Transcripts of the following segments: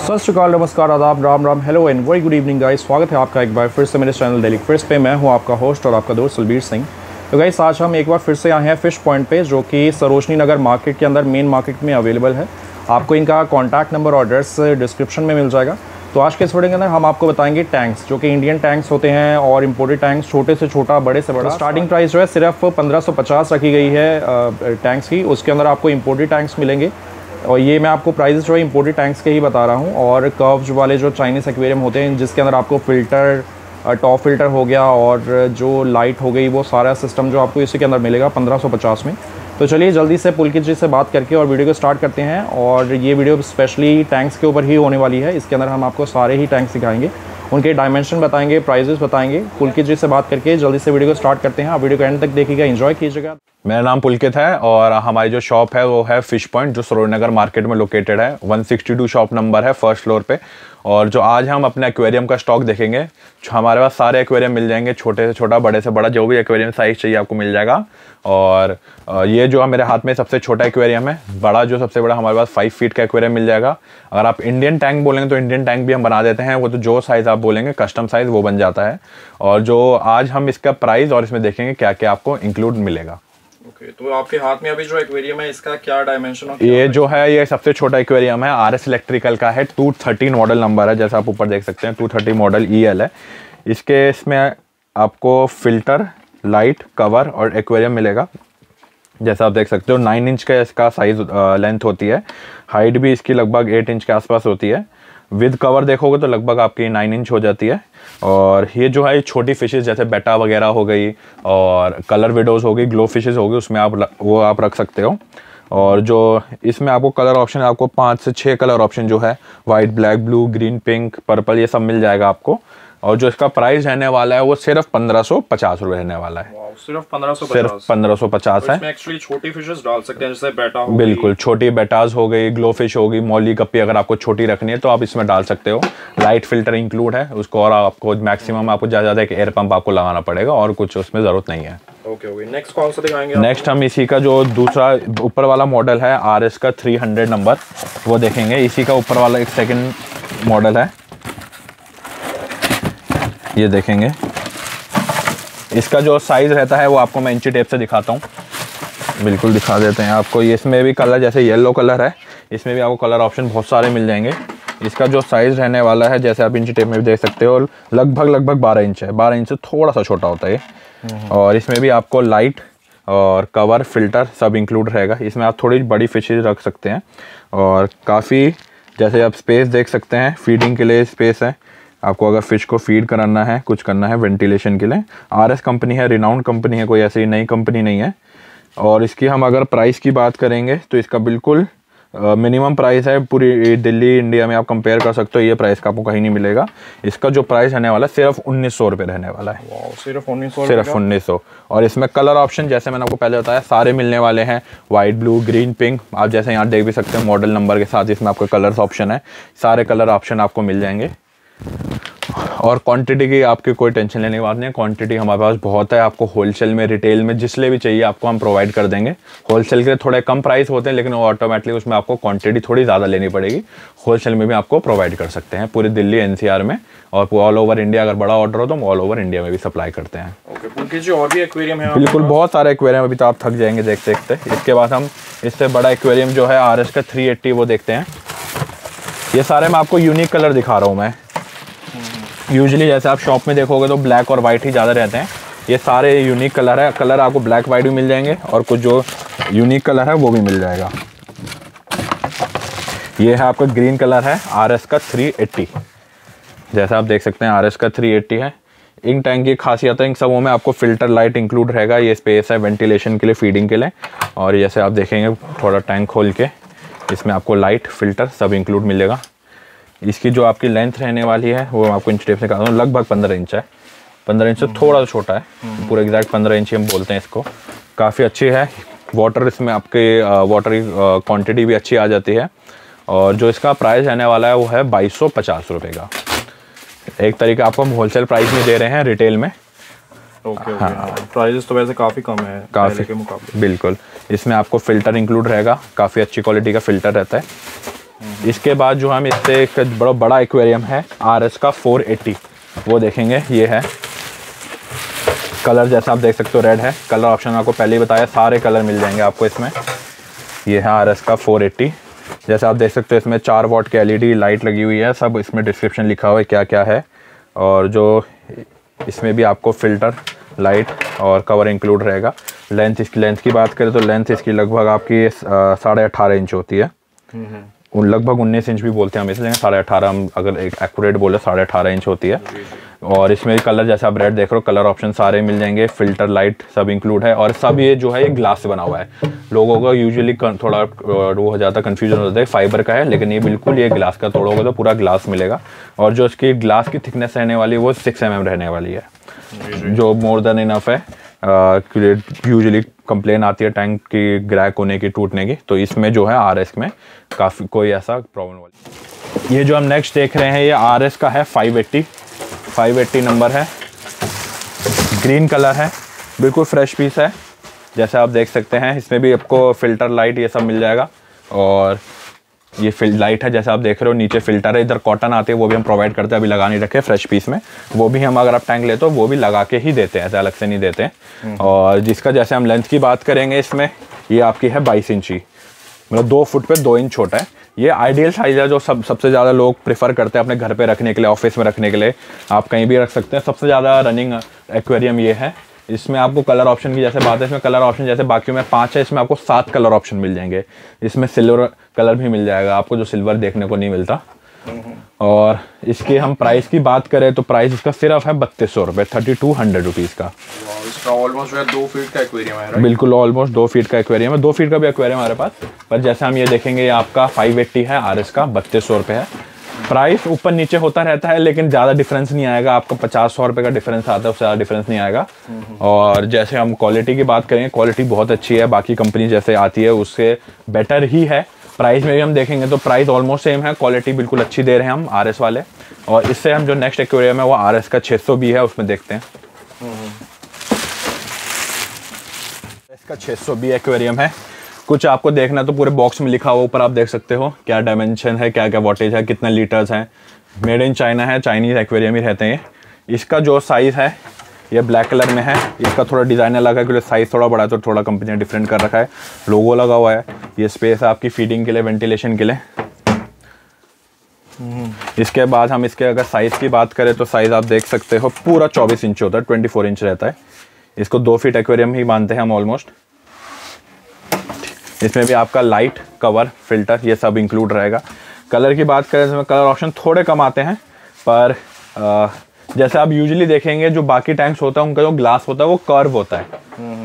सत श्रीकाल नमस्कार आदाब राम Ram hello and very good evening guys स्वागत है आपका एक बार फिर से मेरे चैनल डेली फिर्स पे। मैं हूँ आपका होस्ट और आपका दोस्त सुलबीर सिंह। तो गाइस आज हम एक बार फिर से आए हैं फ़िश पॉइंट पे जो कि सरोजनी नगर मार्केट के अंदर मेन मार्केट में अवेलेबल है। आपको इनका कॉन्टैक्ट नंबर और एड्रेस डिस्क्रिप्शन में मिल जाएगा। तो आज के इस वीडियो के अंदर हम आपको बताएँगे टैंक्स जो कि इंडियन टैंक्स होते हैं और इम्पोर्टेड टैंक्स छोटे से छोटा बड़े से बड़ा। स्टार्टिंग प्राइस जो है सिर्फ़ 1550 रखी गई है टैंक्स की। उसके अंदर आपको इम्पोर्टेड टैंक्स मिलेंगे। और ये मैं आपको प्राइजेस जो है इम्पोर्टेड टैंक्स के ही बता रहा हूँ और कर्व्स वाले जो चाइनीज़ एक्वेरियम होते हैं, जिसके अंदर आपको फ़िल्टर टॉप फ़िल्टर हो गया और जो लाइट हो गई, वो सारा सिस्टम जो आपको इसी के अंदर मिलेगा 1550 में। तो चलिए जल्दी से पुलकित जी से बात करके और वीडियो को स्टार्ट करते हैं और ये वीडियो स्पेशली टैंक्स के ऊपर ही होने वाली है। इसके अंदर हम आपको सारे ही टैंक्स सिखाएँगे उनके डायमेंशन बताएँगे प्राइजेस बताएँगे। पुलकित जी से बात करके जल्दी से वीडियो को स्टार्ट करते हैं। आप वीडियो को एंड तक देखिएगा इन्जॉय कीजिएगा। मेरा नाम पुलकित है और हमारी जो शॉप है वो है फ़िश पॉइंट जो सरोनगर मार्केट में लोकेटेड है। 162 शॉप नंबर है फ़र्स्ट फ्लोर पे। और जो आज हम अपने एक्वेरियम का स्टॉक देखेंगे हमारे पास सारे एक्वेरियम मिल जाएँगे, छोटे से छोटा, बड़े से बड़ा, जो भी एक्वेरियम साइज़ चाहिए आपको मिल जाएगा। और ये जो मेरे हाथ में सबसे छोटा एक्वेरियम है, बड़ा जो सबसे बड़ा हमारे पास फाइव फीट का एक्वेरियम मिल जाएगा। अगर आप इंडियन टैंक बोलेंगे तो इंडियन टैंक भी हम बना देते हैं, वो तो जो साइज़ आप बोलेंगे कस्टम साइज़ वो बन जाता है। और जो आज हम इसका प्राइस और इसमें देखेंगे क्या क्या आपको इंक्लूड मिलेगा। ओके तो आपके हाथ में अभी जो एक्वेरियम है इसका क्या डायमेंशन ये जो है ये सबसे छोटा एक्वेरियम है आर एस इलेक्ट्रिकल का है टू थर्टीन मॉडल नंबर है जैसा आप ऊपर देख सकते हैं two thirty model E L है। इसके इसमें आपको फ़िल्टर लाइट कवर और एक्वेरियम मिलेगा। जैसा आप देख सकते हो नाइन इंच का इसका साइज़ लेंथ होती है। हाइट भी इसकी लगभग एट इंच के आसपास होती है। विद कवर देखोगे तो लगभग आपकी नाइन इंच हो जाती है। और ये जो है छोटी फिशेज जैसे बेटा वगैरह हो गई और कलर विडोज़ हो गई ग्लो फिशेज हो गई, उसमें आप वो आप रख सकते हो। और जो इसमें आपको कलर ऑप्शन आपको पाँच से छः कलर ऑप्शन जो है white black blue green pink purple ये सब मिल जाएगा आपको। और जो इसका प्राइस रहने वाला है, वो सिर्फ़ पंद्रह सौ पचास रुपये रहने वाला है। सिर्फ़ पंद्रह सौ सिर्फ़ पंद्रह सौ पचास है। एक्चुअली छोटी फिशेस डाल सकते हैं जैसे बेटा हो बिल्कुल छोटी बेटाज हो गई ग्लो फ़िश हो गई मौली गप्पी अगर आपको छोटी रखनी है तो आप इसमें डाल सकते हो। लाइट फ़िल्टर इंक्लूड है उसको और आपको मैक्सिमम आपको ज़्यादा ज़्यादा एक एयर पंप आपको लगाना पड़ेगा और कुछ उसमें ज़रूरत नहीं है। नेक्स्ट कौन सा दिखाएँगे नेक्स्ट हम इसी का जो दूसरा ऊपर वाला मॉडल है आर एस का थ्री हंड्रेड नंबर वो देखेंगे। इसी का ऊपर वाला एक सेकेंड मॉडल है। ये देखेंगे। इसका जो साइज़ रहता है वो आपको मैं इंची टेप से दिखाता हूँ। बिल्कुल दिखा देते हैं आपको। इसमें भी कलर जैसे येलो कलर है इसमें भी आपको कलर ऑप्शन बहुत सारे मिल जाएँगे। इसका जो साइज़ रहने वाला है जैसे आप इंची टेप में भी देख सकते हो लगभग लगभग बारह इंच है। बारह इंच से थोड़ा सा छोटा होता है ये। और इसमें भी आपको लाइट और कवर फ़िल्टर सब इंक्लूड रहेगा। इसमें आप थोड़ी बड़ी फिशेज रख सकते हैं। और काफ़ी जैसे आप स्पेस देख सकते हैं फीडिंग के लिए स्पेस है। आपको अगर फ़िश को फ़ीड कराना है कुछ करना है वेंटिलेशन के लिए आर एस कंपनी है रिनाउंड कंपनी है कोई ऐसी नई कंपनी नहीं है। और इसकी हम अगर प्राइस की बात करेंगे तो इसका बिल्कुल मिनिमम प्राइस है पूरी दिल्ली इंडिया में आप कंपेयर कर सकते हो ये प्राइस का आपको कहीं नहीं मिलेगा। इसका जो प्राइस रहने वाला है सिर्फ़ उन्नीस सौ रुपये रहने वाला है। सिर्फ़ उन्नीस सौ सिर्फ़ उन्नीस सौ। और इसमें कलर ऑप्शन जैसे मैंने आपको पहले बताया सारे मिलने वाले हैं। वाइट ब्लू ग्रीन पिंक आप जैसे यहाँ देख भी सकते हैं मॉडल नंबर के साथ इसमें आपको कलर्स ऑप्शन है। सारे कलर ऑप्शन आपको मिल जाएँगे। और क्वांटिटी की आपकी कोई टेंशन लेने की बात नहीं है। क्वांटिटी हमारे पास बहुत है आपको होलसेल में रिटेल में जिस लिए भी चाहिए आपको हम प्रोवाइड कर देंगे। होलसेल के थोड़े कम प्राइस होते हैं लेकिन ऑटोमेटिकली उसमें आपको क्वांटिटी थोड़ी ज़्यादा लेनी पड़ेगी। होलसेल में भी आपको प्रोवाइड कर सकते हैं। पूरी दिल्ली एनसीआर में और ऑल ओवर इंडिया अगर बड़ा ऑर्डर हो तो हम ऑल ओवर इंडिया में भी सप्लाई करते हैं। और भी एक्वेरियम है बिल्कुल बहुत सारे एक्वेरियम अभी तो आप थक जाएँगे देखते देखते। इसके बाद हम इससे बड़ा एक्वेरियम जो है आरएस का थ्री वो देखते हैं। ये सारे मैं आपको यूनिक कलर दिखा रहा हूँ मैं। यूजली जैसे आप शॉप में देखोगे तो ब्लैक और वाइट ही ज़्यादा रहते हैं। ये सारे यूनिक कलर है। कलर आपको ब्लैक वाइट भी मिल जाएँगे और कुछ जो यूनिक कलर है, वो भी मिल जाएगा। ये है आपका ग्रीन कलर है आर एस का 380 जैसा आप देख सकते हैं आर एस का 380 है। इन टैंक की खासियत है, इन सबों में आपको फ़िल्टर लाइट इंक्लूड रहेगा। ये स्पेस है वेंटिलेशन के लिए फीडिंग के लिए। और जैसे आप देखेंगे, थोड़ा टैंक खोल के इसमें आपको लाइट फ़िल्टर सब इंक्लूड मिलेगा। इसकी जो आपकी लेंथ रहने वाली है वो आपको इंच टेप से कहा लगभग पंद्रह इंच है। पंद्रह इंच से थोड़ा सा छोटा है पूरा एग्जैक्ट पंद्रह इंच हम बोलते हैं इसको। काफ़ी अच्छी है। वाटर इसमें आपके वाटर की क्वान्टिटी भी अच्छी आ जाती है। और जो इसका प्राइस रहने वाला है वो है बाईस सौ पचास रुपये का। एक तरीका आपको हम होलसेल प्राइस में दे रहे हैं रिटेल में। ओके हाँ। प्राइजेस तो वैसे काफ़ी कम है काफ़ी। के मुकाबले। बिल्कुल। इसमें आपको फ़िल्टर इंक्लूड रहेगा। काफ़ी अच्छी क्वालिटी का फ़िल्टर रहता है। इसके बाद जो हम इससे एक बड़ा बड़ा एक्वेरियम है आर एस का 480 वो देखेंगे, ये है। कलर जैसा आप देख सकते हो रेड है। कलर ऑप्शन आपको पहले ही बताया, सारे कलर मिल जाएँगे आपको इसमें। ये है आर एस का 480 जैसे आप देख सकते हो, इसमें चार वॉट की एलईडी लाइट लगी हुई है। सब इसमें डिस्क्रिप्शन लिखा हुआ है, क्या क्या है। और जो इसमें भी आपको फ़िल्टर लाइट और कवर इंक्लूड रहेगा। लेंथ इसकी लेंथ की बात करें तो लेंथ इसकी लगभग आपकी साढ़े अठारह इंच होती है। उन लगभग उन्नीस इंच भी बोलते हैं हम इसे लेकिन साढ़े अठारह हम अगर एक एक्यूरेट बोले साढ़े अठारह इंच होती है। और इसमें कलर जैसे आप रेड देख रहे हो कलर ऑप्शन सारे मिल जाएँगे फ़िल्टर लाइट सब इंक्लूड है और सब ये जो है ये ग्लास से बना हुआ है। लोगों का यूजुअली थोड़ा वो हो जाता है कन्फ्यूज़न हो जाता है फाइबर का है लेकिन ये बिल्कुल ये ग्लास का तोड़ोगे तो पूरा ग्लास मिलेगा। और जो इसकी ग्लास की थिकनेस रहने वाली है वो सिक्स एम रहने वाली है। जो मोर देन इनफ है यूजुअली कंप्लेन आती है टैंक की ग्रैक होने की, टूटने की तो इसमें जो है आर एस में काफ़ी कोई ऐसा प्रॉब्लम वाली ये जो हम नेक्स्ट देख रहे हैं, ये आर एस का है 580 580 नंबर है। ग्रीन कलर है। बिल्कुल फ्रेश पीस है। जैसे आप देख सकते हैं, इसमें भी आपको फ़िल्टर लाइट ये सब मिल जाएगा। और ये फिल लाइट है जैसे आप देख रहे हो नीचे फ़िल्टर है इधर कॉटन आते हैं वो भी हम प्रोवाइड करते हैं अभी लगा नहीं रखे फ्रेश पीस में। वो भी हम अगर आप टैंक लेते हो वो भी लगा के ही देते हैं ऐसे अलग से नहीं देते हैं। और जिसका जैसे हम लेंथ की बात करेंगे इसमें ये आपकी है बाईस इंची। मतलब दो फुट पे दो इंच छोटा है। ये आइडियल साइज़ है जो सब सबसे ज़्यादा लोग प्रेफर करते हैं अपने घर पे रखने के लिए ऑफ़िस में रखने के लिए। आप कहीं भी रख सकते हैं। सबसे ज़्यादा रनिंग एक्वेरियम ये है। इसमें आपको कलर ऑप्शन की जैसे बात है इसमें कलर ऑप्शन जैसे बाकी में पाँच है इसमें आपको सात कलर ऑप्शन मिल जाएँगे। इसमें सिल्वर कलर भी मिल जाएगा आपको जो सिल्वर देखने को नहीं मिलता। और इसके हम प्राइस की बात करें तो प्राइस इसका सिर्फ़ है बत्तीस सौ रुपये थर्टी टू हंड्रेड रुपीज़ का इसका ऑलमोस्ट जो है दो फीट का एक्वेरियम है बिल्कुल ऑलमोस्ट दो फीट का एक्वेरियम है। दो फीट का भी एक्वेरियम हमारे पास पर जैसे हम ये देखेंगे ये आपका फाइव एट्टी है आर एस का बत्तीस सौ रुपये है। प्राइस ऊपर नीचे होता रहता है लेकिन ज़्यादा डिफरेंस नहीं आएगा। आपका पचास सौ रुपये का डिफरेंस आता है उससे ज़्यादा डिफरेंस नहीं आएगा। और जैसे हम क्वालिटी की बात करेंगे क्वालिटी बहुत अच्छी है। बाकी कंपनी जैसे आती है उससे बेटर ही है। प्राइस में भी हम देखेंगे तो प्राइस ऑलमोस्ट सेम है। क्वालिटी बिल्कुल अच्छी दे रहे हैं हम आरएस वाले। और इससे हम जो नेक्स्ट एक्वेरियम है वो आरएस का छः भी है उसमें देखते हैं। इसका 600 बी एक्वेरियम है। कुछ आपको देखना तो पूरे बॉक्स में लिखा हुआ ऊपर आप देख सकते हो। क्या डायमेंशन है क्या क्या वॉटेज है, कितने लीटर्स हैं। मेड इन चाइना है चाइनीज़ एक्वेरियम ही रहते हैं। इसका जो साइज़ है, ये ब्लैक कलर में है। इसका थोड़ा डिज़ाइन अलग है, क्योंकि साइज़ थोड़ा बड़ा है तो थोड़ा कंपनी ने डिफरेंट कर रखा है। लोगो लगा हुआ है। ये स्पेस है आपकी फीडिंग के लिए वेंटिलेशन के लिए। इसके बाद हम इसके अगर साइज़ की बात करें तो साइज़ आप देख सकते हो, पूरा 24 इंच होता है 24 इंच रहता है। इसको दो फीट एक्वेरियम ही मानते हैं हम ऑलमोस्ट इसमें भी आपका लाइट कवर फ़िल्टर ये सब इंक्लूड रहेगा। कलर की बात करें इसमें कलर ऑप्शन थोड़े कम आते हैं पर आ, जैसे आप यूजली देखेंगे जो बाकी टैंक्स होता है उनका जो ग्लास होता है वो कर्व होता है।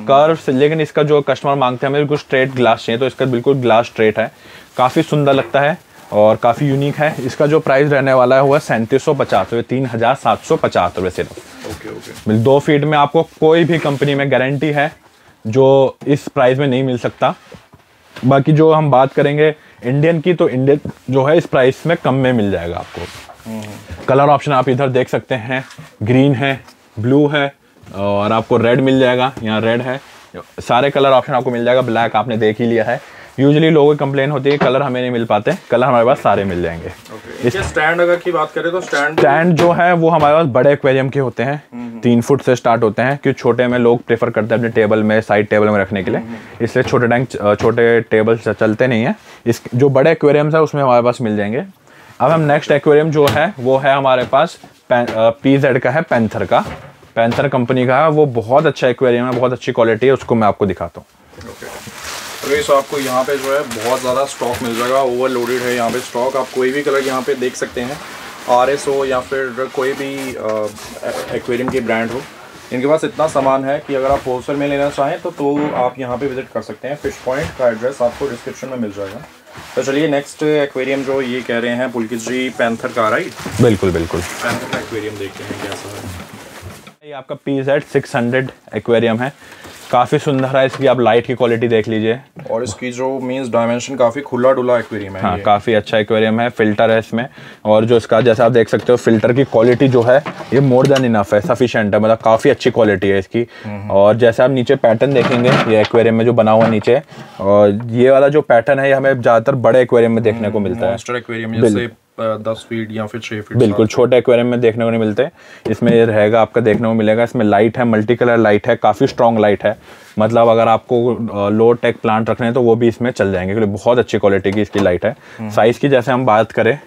कर्व से लेकिन इसका जो कस्टमर मांगते हैं हमें बिल्कुल स्ट्रेट ग्लास चाहिए तो इसका बिल्कुल ग्लास स्ट्रेट है। काफ़ी सुंदर लगता है और काफ़ी यूनिक है। इसका जो प्राइस रहने वाला है वो है सैंतीस सौ पचास रुपये तीन हज़ार सात सौ पचास रुपये सिर्फ़ ओके ओके। दो फीट में आपको कोई भी कंपनी में गारंटी है जो इस प्राइस में नहीं मिल सकता। बाकी जो हम बात करेंगे इंडियन की तो इंडियन जो है इस प्राइस में कम में मिल जाएगा आपको। कलर ऑप्शन आप इधर देख सकते हैं। ग्रीन है ब्लू है, और आपको रेड मिल जाएगा। यहाँ रेड है। सारे कलर ऑप्शन आपको मिल जाएगा। ब्लैक आपने देख ही लिया है। यूजुअली लोगों की कंप्लेन होती है कलर हमें नहीं मिल पाते कलर हमारे पास सारे मिल जाएँगे। Okay. इस स्टैंड अगर की बात करें तो स्टैंड स्टैंड जो है वो हमारे पास बड़े एक्वेरियम के होते हैं तीन फुट से स्टार्ट होते हैं क्योंकि छोटे में लोग प्रेफर करते हैं अपने टेबल में साइड टेबल में रखने के लिए। इसलिए छोटे टैंक छोटे टेबल चलते नहीं है। इस जो बड़े एक्वेरियम्स है उसमें हमारे पास मिल जाएँगे। अब हम नेक्स्ट एक्वेरियम जो है वो है हमारे पास पी जेड का है पैंथर का। पैंथर कंपनी का है वो बहुत अच्छा एक्वेरियम है बहुत अच्छी क्वालिटी है उसको मैं आपको दिखाता हूँ। तो आपको यहाँ पे जो है बहुत ज़्यादा स्टॉक मिल जाएगा ओवरलोडेड है यहाँ पे स्टॉक आप कोई भी कलर यहाँ पे देख सकते हैं आर एस हो या फिर कोई भी एक्वेरियम की ब्रांड हो। इनके पास इतना सामान है कि अगर आप होलसेल में लेना चाहें तो तो आप यहाँ पे विज़िट कर सकते हैं। फ़िश पॉइंट का एड्रेस आपको डिस्क्रिप्शन में मिल जाएगा। तो चलिए नेक्स्ट एक्वेरियम जो ये कह रहे हैं पुलकित जी पैंथर का राइट बिल्कुल बिल्कुल। पैंथर का एक्वेरियम देखते हैं कैसा है। ये आपका P Z six hundred aquarium है। काफ़ी सुंदर है इसकी आप लाइट की क्वालिटी देख लीजिए। और इसकी जो मीन्स डायमेंशन काफ़ी खुला डुला एक्वेरियम है हाँ ये। काफ़ी अच्छा एक्वेरियम है फ़िल्टर है इसमें। और जो इसका जैसा आप देख सकते हो फ़िल्टर की क्वालिटी जो है ये मोर देन इनफ है सफिशिएंट है मतलब काफ़ी अच्छी क्वालिटी है इसकी। और जैसे आप नीचे पैटर्न देखेंगे ये एक्वेरियम में जो बना हुआ नीचे और ये वाला जो पैटर्न है ये हमें ज़्यादातर बड़े एक्वेरियम में देखने को मिलता है। दस फीट या फिर छह फीट बिल्कुल छोटे एक्वेरियम में देखने को नहीं मिलते। इसमें ये रहेगा आपका देखने को मिलेगा। इसमें लाइट है मल्टी कलर लाइट है काफ़ी स्ट्रॉन्ग लाइट है। मतलब अगर आपको लो टेक प्लांट रखने हैं तो वो भी इसमें चल जाएँगे। क्योंकि बहुत अच्छी क्वालिटी की इसकी लाइट है। साइज़ की जैसे हम बात करें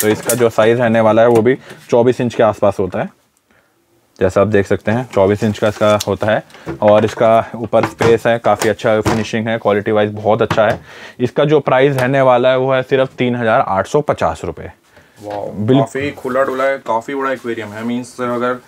तो इसका जो साइज़ रहने वाला है वो भी चौबीस इंच के आसपास होता है। जैसा आप देख सकते हैं 24 इंच का इसका होता है और इसका ऊपर स्पेस है काफ़ी अच्छा फिनिशिंग है क्वालिटी वाइज बहुत अच्छा है। इसका जो प्राइस रहने वाला है वो है सिर्फ़ तीन हज़ार आठ सौ पचास रुपये काफ़ी खुला डुला है काफ़ी बड़ा एक्वेरियम है। मीन्स अगर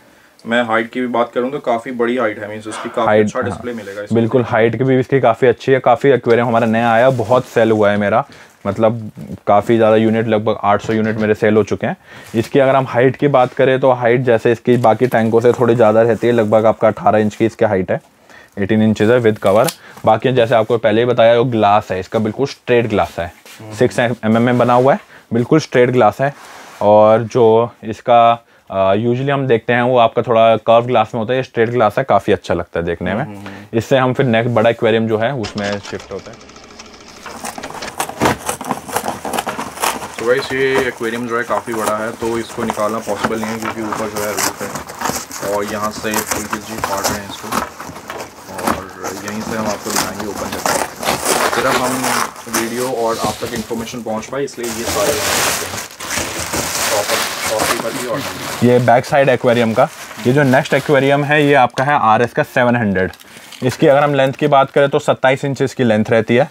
मैं हाइट की भी बात करूँ तो काफ़ी बड़ी हाइट है। मींस उसकी काफ़ी अच्छा हाँ। डिस्प्ले मिलेगा बिल्कुल हाइट की भी इसकी काफ़ी अच्छी है काफ़ी एक्वेरियम हमारा नया आया बहुत सेल हुआ है मेरा। मतलब काफ़ी ज़्यादा यूनिट लगभग 800 यूनिट मेरे सेल हो चुके हैं। इसकी अगर हम हाइट की बात करें तो हाइट जैसे इसकी बाकी टैंकों से थोड़ी ज़्यादा रहती है लगभग आपका 18 इंच की इसकी हाइट है। 18 इंचज़ है विद कवर बाकी जैसे आपको पहले ही बताया वो ग्लास है इसका बिल्कुल स्ट्रेट ग्लास है। सिक्स एम एम में बना हुआ है बिल्कुल स्ट्रेट ग्लास है। और जो इसका यूजुअली हम देखते हैं वो आपका थोड़ा कर्व ग्लास में होता है ये स्ट्रेट ग्लास है काफ़ी अच्छा लगता है देखने में। इससे हम फिर नेक्स्ट बड़ा एक्वेरियम जो है उसमें शिफ्ट होता हैं। तो गाइस ये एक्वेरियम जो है काफ़ी बड़ा है तो इसको निकालना पॉसिबल नहीं है क्योंकि ऊपर जो है रूफ है। और यहाँ से फुल जी काट रहे हैं इसको। और यहीं से हम आपको दिखाएँगे ओपन करके सिर्फ़ हम वीडियो और आप तक इन्फॉर्मेशन पहुँच पाए इसलिए ये सारे ये बैक साइड एक्वेरियम का। ये जो नेक्स्ट एक्वेरियम है, ये आपका है आर एस का 700 इसकी अगर हम लेंथ की बात करें तो 27 इंच इसकी लेंथ रहती है।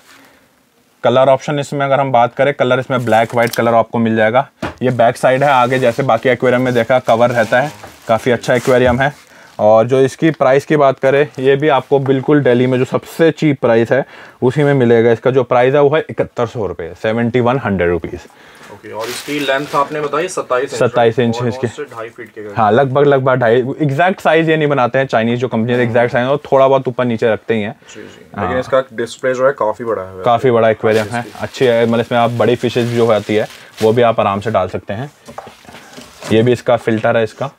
कलर ऑप्शन इसमें अगर हम बात करें, कलर इसमें ब्लैक व्हाइट कलर आपको मिल जाएगा। ये बैक साइड है, आगे जैसे बाकी एक्वेरियम में देखा कवर रहता है। काफ़ी अच्छा एक्वेरियम है। और जो इसकी प्राइस की बात करें, ये भी आपको बिल्कुल दिल्ली में जो सबसे चीप प्राइस है, उसी में मिलेगा। इसका जो प्राइस है, वो है इकहत्तर सौ रुपये seventy one hundred rupees okay और इसकी लेंथ आपने बताई सत्ताईस 27 इंच इसकी। ढाई फीट के हाँ लगभग लगभग ढाई एग्जैक्ट साइज़ ये नहीं बनाते हैं चाइनीज़ जो कंपनी है एग्जैक्ट साइज़ और थोड़ा बहुत ऊपर नीचे रखते ही हैं। जी जी। लेकिन इसका डिस्प्ले जो है काफ़ी बड़ा है। काफ़ी बड़ा एक्वेरियम है। अच्छी है मतलब इसमें आप बड़ी फिशेज जो आती है वो भी आप आराम से डाल सकते हैं। ये भी इसका फ़िल्टर है इसका।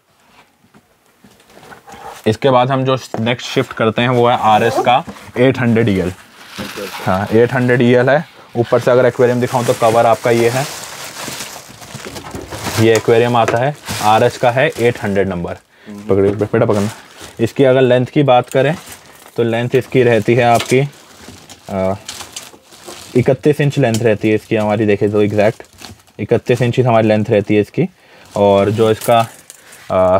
इसके बाद हम जो नेक्स्ट शिफ्ट करते हैं वो है आर एस का एट हंड्रेड ई एल हाँ एट हंड्रेड ई एल है। ऊपर से अगर एक्वेरियम दिखाऊँ तो कवर आपका ये है। ये एक्वेरियम आता है आर एस का है 800 नंबर पकड़िए बेटा पकड़ना। इसकी अगर लेंथ की बात करें तो लेंथ इसकी रहती है आपकी इकतीस इंच लेंथ रहती है इसकी हमारी देखे तो एग्जैक्ट इकतीस इंच हमारी लेंथ रहती है इसकी। और जो इसका आ,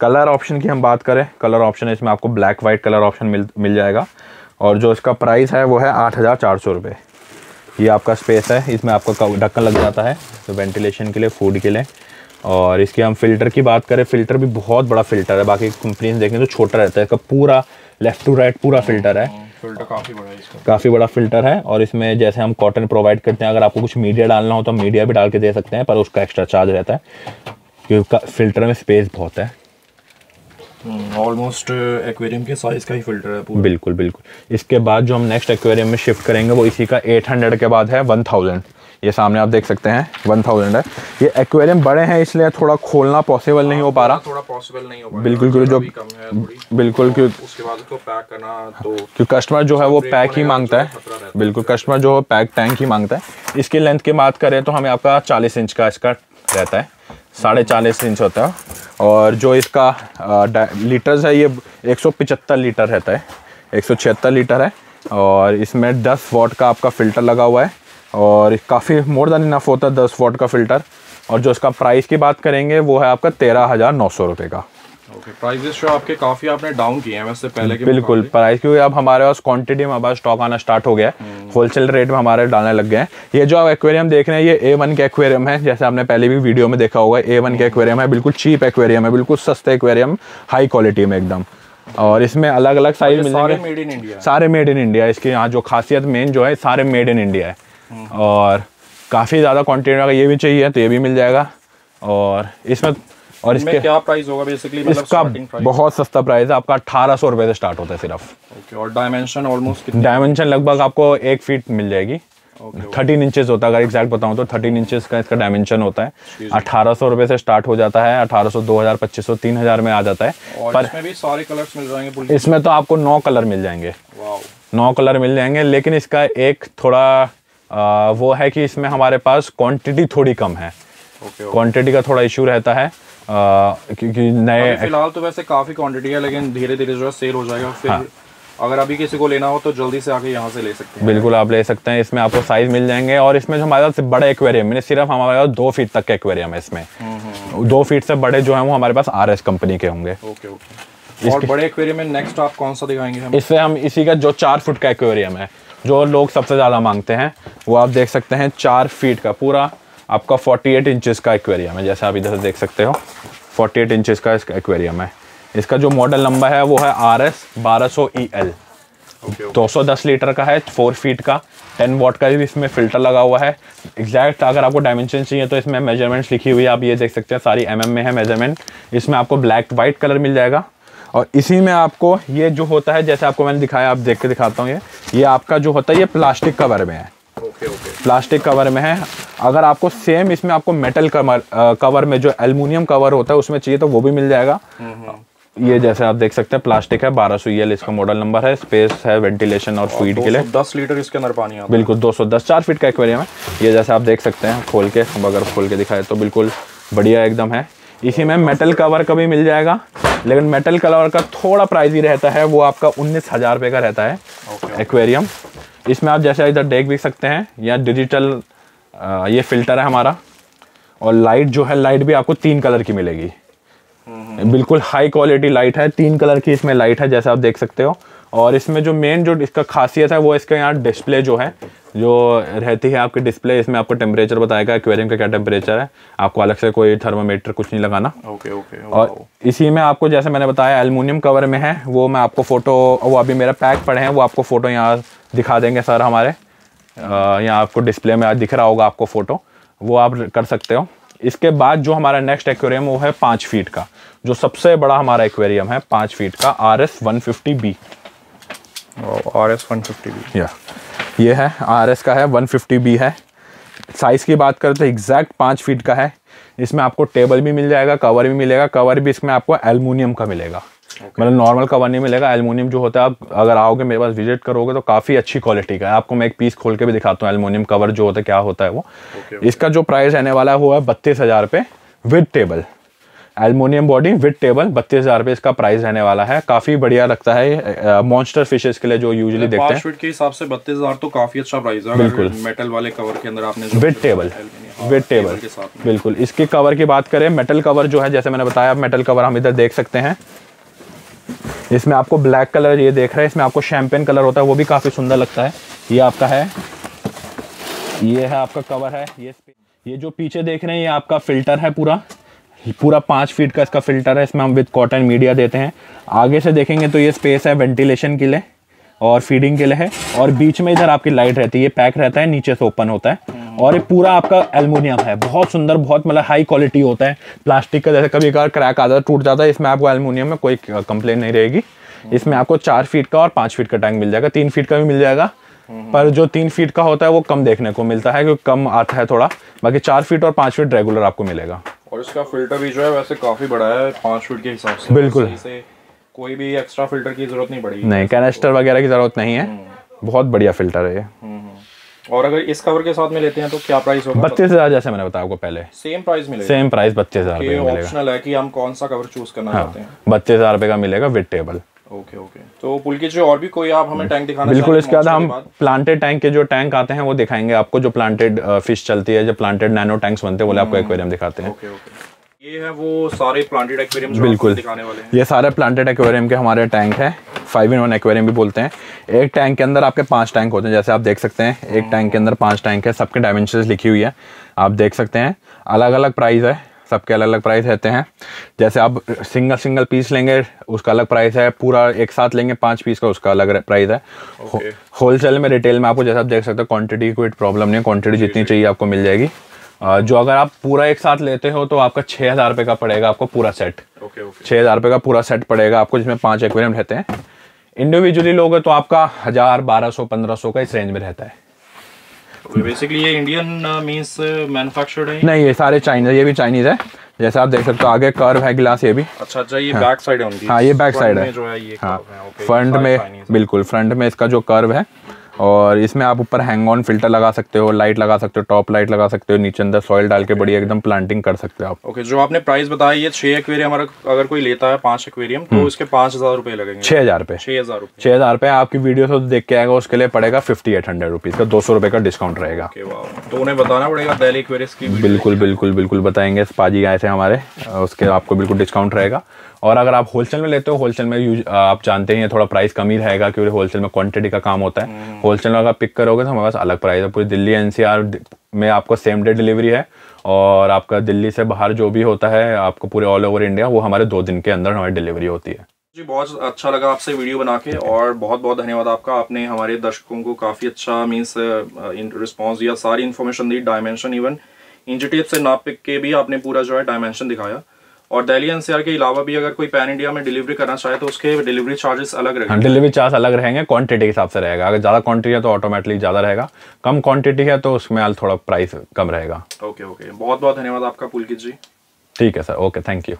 कलर ऑप्शन की हम बात करें कलर ऑप्शन इसमें आपको ब्लैक वाइट कलर ऑप्शन मिल मिल जाएगा। और जो इसका प्राइस है वो है आठ हज़ार चार सौ रुपये ये आपका स्पेस है इसमें आपका ढक्कन लग जाता है तो वेंटिलेशन के लिए फ़ूड के लिए। और इसकी हम फ़िल्टर की बात करें फ़िल्टर भी बहुत बड़ा फ़िल्टर है बाकी कंपनीज़ देखें तो छोटा रहता है इसका पूरा लेफ़्ट टू राइट पूरा फ़िल्टर है। फ़िल्टर काफ़ी बड़ा है इसका। काफ़ी बड़ा फ़िल्टर है और इसमें जैसे हम कॉटन प्रोवाइड करते हैं अगर आपको कुछ मीडिया डालना हो तो मीडिया भी डाल के दे सकते हैं पर उसका एक्स्ट्रा चार्ज रहता है क्योंकि फ़िल्टर में स्पेस बहुत है। ऑलमोस्ट एक्वेरियम के साइज़ का ही फ़िल्टर है पूरा। बिल्कुल बिल्कुल। इसके बाद जो हम नेक्स्ट एक्वेरियम में शिफ्ट करेंगे वो इसी का 800 के बाद है 1000 ये सामने आप देख सकते हैं 1000 है। ये एक्वेरियम बड़े हैं इसलिए थोड़ा खोलना पॉसिबल नहीं हो पा रहा। थोड़ा पॉसिबल नहीं हो पाएगा बिल्कुल, क्योंकि जो- है बिल्कुल क्यों उसके बाद उसको पैक करना तो क्योंकि कस्टमर जो है वो पैक ही माँगता है। है। बिल्कुल कस्टमर जो है पैक टैंक ही माँगता है। इसकी लेंथ की बात करें तो हमें आपका चालीस इंच का इसका रहता है। साढ़े चालीस इंच होता है। और जो इसका लीटर्स है, ये एक सौ पिचहत्तर लीटर रहता है। एक सौ छिहत्तर लीटर है। और इसमें दस वॉट का आपका फ़िल्टर लगा हुआ है। और काफ़ी मोर देन इनफ होता है दस वॉट का फ़िल्टर और जो इसका प्राइस की बात करेंगे, वो है आपका तेरह हज़ार नौ सौ रुपये का। ओके प्राइसेस जो आपके काफ़ी आपने डाउन किए हैं वैसे पहले के बिल्कुल प्राइस क्योंकि अब हमारे पास क्वांटिटी में हमारा स्टॉक आना स्टार्ट हो गया है। होलसेल रेट में हमारे डालने लग गए हैं। ये जो आप एक्वेरियम देख रहे हैं ये ए वन के एक्वेरियम है। जैसे आपने पहले भी वीडियो में देखा होगा ए वन के एक्वेरियम है बिल्कुल चीप एक्वेरियम है बिल्कुल सस्ते एक्वेरियम हाई क्वालिटी में एकदम। और इसमें अलग अलग साइज़ मिलेंगे। मेड इन इंडिया सारे मेड इन इंडिया इसकी यहाँ जो खासियत मेन जो है सारे मेड इन इंडिया है। और काफ़ी ज़्यादा क्वान्टिटी अगर ये भी चाहिए तो ये भी मिल जाएगा। और इसमें और इसमें इसके क्या प्राइस होगा बेसिकली मतलब इसका बहुत सस्ता प्राइस है। आपका अठारह सौ रुपये से स्टार्ट होता है सिर्फ़। ओके और डायमेंशन ऑलमोस्ट डायमेंशन लगभग आपको एक फीट मिल जाएगी। थर्टीन इंचेस होता है। अगर एग्जैक्ट बताऊँ तो थर्टीन इंचेस का इसका डायमेंशन होता है। अठारह सौ रुपये से स्टार्ट हो जाता है। अठारह सौ दो हज़ार पच्चीस सौ तीन हज़ार में आ जाता है। और पर इसमें भी सारे कलर्स मिल जाएँगे इसमें तो आपको नौ कलर मिल जाएँगे। नौ कलर मिल जाएँगे लेकिन इसका एक थोड़ा आ, वो है कि इसमें हमारे पास क्वांटिटी थोड़ी कम है। क्वांटिटी का थोड़ा इशू रहता है। क्योंकि नए फ़िलहाल तो वैसे काफ़ी क्वांटिटी है लेकिन धीरे धीरे जो है सेल हो जाएगा। फिर हाँ। अगर अभी किसी को लेना हो तो जल्दी से आके यहाँ से ले सकते हैं। बिल्कुल आप ले सकते हैं। इसमें आपको साइज़ मिल जाएँगे और इसमें जो हमारे पास बड़े एक्वेरियम है सिर्फ़ हमारे पास दो फीट तक के एक्वेरियम है इसमें। दो फीट से बड़े जो है वो हमारे पास आर एस कंपनी के होंगे। Okay okay. और बड़े एक्वेरियम में नेक्स्ट आप कौन सा दिखाएँगे हमें? इससे हम इसी का जो चार फुट का एक्वेरियम है जो लोग सबसे ज़्यादा मांगते हैं वो आप देख सकते हैं चार फीट का पूरा आपका 48 इंचेस का एक्वेरियम है जैसे आप इधर से देख सकते हो। 48 इंचेस का इसका एक्वेरियम है। इसका जो मॉडल नंबर है वो है आर एस बारह सौ ई एल दो सौ दस लीटर का है फोर फीट का। टेन वॉट का भी इसमें फ़िल्टर लगा हुआ है। एग्जैक्ट अगर आपको डायमेंशन चाहिए तो इसमें मेजरमेंट्स लिखी हुई है आप ये देख सकते हैं सारी एम में है मेज़रमेंट इसमें आपको ब्लैक वाइट कलर मिल जाएगा। और इसी में आपको ये जो होता है जैसे आपको मैंने दिखाया आप देख के दिखाता हूँ ये। ये आपका जो होता है ये प्लास्टिक कवर में है। ओके ओके प्लास्टिक कवर में है। अगर आपको सेम इसमें आपको मेटल कवर कवर में जो एल्युमिनियम कवर होता है उसमें चाहिए तो वो भी मिल जाएगा। ये जैसे आप देख सकते हैं प्लास्टिक है बारह सौ इसका मॉडल नंबर है स्पेस है वेंटिलेशन और फ़ीड के लिए। दस लीटर इसके अंदर पानी आता बिल्कुल 210 चार फीट का एक्वेरियम है। ये जैसे आप देख सकते हैं खोल के अगर खोल के दिखाए तो बिल्कुल बढ़िया एकदम है। इसी में मेटल कवर का भी मिल जाएगा लेकिन मेटल कवर का थोड़ा प्राइस ही रहता है वो आपका उन्नीस हज़ार रुपये का रहता है एक्वेरियम इसमें आप जैसे इधर देख भी सकते हैं या डिजिटल ये फ़िल्टर है हमारा। और लाइट जो है लाइट भी आपको तीन कलर की मिलेगी। बिल्कुल हाई क्वालिटी लाइट है तीन कलर की इसमें लाइट है जैसे आप देख सकते हो। और इसमें जो मेन जो इसका खासियत है वो इसका यहाँ डिस्प्ले जो है जो रहती है आपकी डिस्प्ले इसमें आपको टेम्परेचर बताएगा एक्वेरियम का क्या टेम्परेचर है। आपको अलग से कोई थर्मामीटर कुछ नहीं लगाना। ओके ओके और इसी में आपको जैसे मैंने बताया एल्युमिनियम कवर में है वो मैं आपको फ़ोटो वो अभी मेरा पैक पड़े हैं वो आपको फ़ोटो यहाँ दिखा देंगे सर हमारे। यहाँ आपको डिस्प्ले में आज दिख रहा होगा आपको फ़ोटो। वो आप कर सकते हो। इसके बाद जो हमारा नेक्स्ट एक्वेरियम वो है पाँच फीट का। जो सबसे बड़ा हमारा एक्वेरियम है पाँच फीट का R S one fifty B. R S one fifty B. या। ये है आर एस का है वन फिफ्टी बी है। साइज़ की बात करें तो एग्जैक्ट पाँच फीट का है। इसमें आपको टेबल भी मिल जाएगा कवर भी मिलेगा। कवर भी इसमें आपको एल्युमिनियम का मिलेगा। मतलब नॉर्मल कवर नहीं मिलेगा एल्युमिनियम जो होता है आप अगर आओगे मेरे पास विज़िट करोगे तो काफ़ी अच्छी क्वालिटी का है। आपको मैं एक पीस खोल के भी दिखाता हूँ एल्युमिनियम कवर जो होता है क्या होता है वो। ओके इसका जो प्राइस रहने वाला हुआ है बत्तीस हज़ार रुपये with table aluminium body with table बत्तीस हज़ार रुपये इसका प्राइस रहने वाला है। काफ़ी बढ़िया लगता है मॉन्स्टर फिशेस के लिए जो यूजुअली देखते हैं। फीट के हिसाब से बत्तीस हज़ार तो काफ़ी अच्छा प्राइस है। बिल्कुल। मेटल वाले कवर के अंदर आपने विद टेबल विद टेबल के साथ बिल्कुल। इसके कवर की बात करें मेटल कवर जो है जैसे मैंने बताया मेटल कवर हम इधर देख सकते हैं। इसमें आपको ब्लैक कलर ये देख रहे हैं, इसमें आपको शैम्पेन कलर होता है, वो भी काफ़ी सुंदर लगता है। ये आपका है, ये है आपका कवर है, ये ये जो पीछे देख रहे हैं, ये आपका फ़िल्टर है पूरा। पूरा पाँच फीट का इसका फ़िल्टर है, इसमें हम विद कॉटन मीडिया देते हैं। आगे से देखेंगे तो ये स्पेस है वेंटिलेशन के लिए और फीडिंग के लिए है। और बीच में इधर आपकी लाइट रहती है, ये पैक रहता है, नीचे से ओपन होता है। और ये पूरा आपका एल्युमिनियम है। बहुत सुंदर बहुत मतलब हाई क्वालिटी होता है। प्लास्टिक का जैसे कभी कभार क्रैक आता है टूट जाता है इसमें आपको एल्युमिनियम में कोई कंप्लेन नहीं रहेगी। इसमें आपको चार फीट का और पाँच फीट का टैंक मिल जाएगा। तीन फीट का भी मिल जाएगा। पर जो तीन फीट का होता है वो कम देखने को मिलता है क्योंकि कम आता है थोड़ा। बाकी चार फीट और पाँच फीट रेगुलर आपको मिलेगा। और इसका फ़िल्टर भी जो है वैसे काफ़ी बड़ा है पाँच फीट के हिसाब से। बिल्कुल। कोई भी एक्स्ट्रा फ़िल्टर की ज़रूरत नहीं पड़ेगी। नहीं कैनेस्टर वगैरह की ज़रूरत नहीं है। बहुत बढ़िया फ़िल्टर है ये। और अगर इस कवर के साथ में लेते हैं तो क्या प्राइस होगा? बत्तीस हज़ार जैसे मैंने बताया आपको पहले। सेम प्राइस मिलेगा। सेम प्राइस बत्तीस हज़ार ऑप्शनल है कि हम कौन सा कवर चूज़ करना चाहते हैं। बत्तीस हज़ार रुपये का मिलेगा विद टेबल ओके ओके तो पुलकी जी और भी कोई आप हमें टैंक दिखाना बिल्कुल इसके बाद हम प्लांटेड टैंक के जो टैंक आते हैं वो दिखाएँगे आपको जो प्लांटेड फ़िश चलती है जो प्लांटेड नैनो टैंक्स बनते हैं बोले आपको एक्वेरियम दिखाते हैं। ओके ओके ये है वो सारे प्लांटेड एक्वेरियम बिल्कुल। दिखाने वाले हैं। ये सारे प्लांटेड एक्वेरियम के हमारे टैंक है। फाइव इन वन एक्वेरियम भी बोलते हैं। एक टैंक के अंदर आपके पाँच टैंक होते हैं जैसे आप देख सकते हैं। एक टैंक के अंदर पाँच टैंक है सबके डायमेंशन लिखी हुई है। आप देख सकते हैं अलग अलग प्राइस है सबके अलग अलग प्राइस रहते हैं। जैसे आप सिंगल सिंगल पीस लेंगे उसका अलग प्राइस है पूरा एक साथ लेंगे पाँच पीस का उसका अलग प्राइस है. होलसेल में रिटेल में आपको जैसे आप देख सकते हो क्वांटिटी कोई प्रॉब्लम नहीं है क्वांटिटी जितनी चाहिए आपको मिल जाएगी। जो अगर आप पूरा एक साथ लेते हो तो आपका छः हज़ार रुपये का पड़ेगा आपको पूरा सेट। Okay okay. छः हज़ार रुपये का पूरा सेट पड़ेगा आपको जिसमें पाँच एक्वेरियम रहते हैं। इंडिविजुअली लोगे तो आपका हज़ार बारह सौ पंद्रह सौ का इस रेंज में रहता है। बेसिकली ये इंडियन मींस मैन्युफैक्चर्ड है नहीं ये सारे चाइनीज़ ये भी चाइनीज़ है। जैसे आप देख सकते हो आगे कर्व है गिलास ये भी। अच्छा अच्छा ये बैक साइड है उनकी। हाँ ये बैक साइड है। जो है ये हाँ। है, फ्रंट में बिल्कुल फ्रंट में इसका जो कर्व है और इसमें आप ऊपर हैंग ऑन फ़िल्टर लगा सकते हो लाइट लगा सकते हो टॉप लाइट लगा सकते हो नीचे अंदर सॉइल डाल के बढ़िया एकदम प्लांटिंग कर सकते हो आप। ओके जो आपने प्राइस बताया ये छह एक्वेरियम अगर अगर कोई लेता है पाँच एक्वेरियम तो इसके पाँच हज़ार रुपए लगेंगे। छः हज़ार रुपये छह हज़ार रुपए। छः हज़ार रुपये आपकी वीडियो से देख के आएगा उसके लिए पड़ेगा फिफ्टी एट हंड्रेड रुपीज़ का दो सौ रुपये का डिस्काउंट रहेगा। तो उन्हें बताना पड़ेगा दिल्ली एक्वेरियस की बिल्कुल बिल्कुल बिल्कुल बताएँगे पाजी आए थे हमारे उसके आपको बिल्कुल डिस्काउंट रहेगा। और अगर आप होलसेल में लेते हो होलसेल में यूज़ आप जानते हैं थोड़ा प्राइस कम ही रहेगा क्योंकि होलसेल में क्वांटिटी का काम होता है। होलसेल में अगर पिक करोगे तो हमारे पास अलग प्राइस है। पूरी दिल्ली एनसीआर में आपको सेम डे डिलीवरी है और आपका दिल्ली से बाहर जो भी होता है आपको पूरे ऑल ओवर इंडिया वो हमारे दो दिन के अंदर हमारी डिलीवरी होती है। जी बहुत अच्छा लगा आपसे वीडियो बना के और बहुत बहुत धन्यवाद आपका। आपने हमारे दर्शकों को काफ़ी अच्छा मीन्स रिस्पॉन्स दिया सारी इन्फॉर्मेशन दी डायमेंशन इवन इंच टेप से नाप पिक के भी आपने पूरा जो है डायमेंशन दिखाया। और दिल्ली एनसीआर के अलावा भी अगर कोई पैन इंडिया में डिलीवरी करना चाहे तो उसके डिलीवरी चार्जेस अलग हाँ रहेंगे डिलीवरी चार्ज अलग रहेंगे क्वांटिटी के हिसाब से रहेगा। अगर ज़्यादा क्वांटिटी है तो ऑटोमेटिकली ज़्यादा रहेगा। कम क्वांटिटी है तो उसमें थोड़ा प्राइस कम रहेगा। ओके ओके बहुत बहुत धन्यवाद आपका पुलकित जी। ठीक है sir okay thank you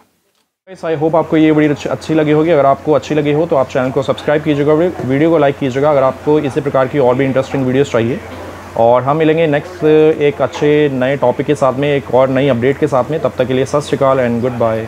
I hope आपको ये वीडियो अच्छी- अच्छी लगी होगी। अगर आपको अच्छी लगी हो तो आप चैनल को सब्सक्राइब कीजिएगा वीडियो को लाइक कीजिएगा। अगर आपको इसी प्रकार की और भी इंटरेस्टिंग वीडियोस चाहिए और हम मिलेंगे नेक्स्ट एक अच्छे नए टॉपिक के साथ में, एक और नई अपडेट के साथ में। तब तक के लिए सत श्रीकाल एंड गुड बाय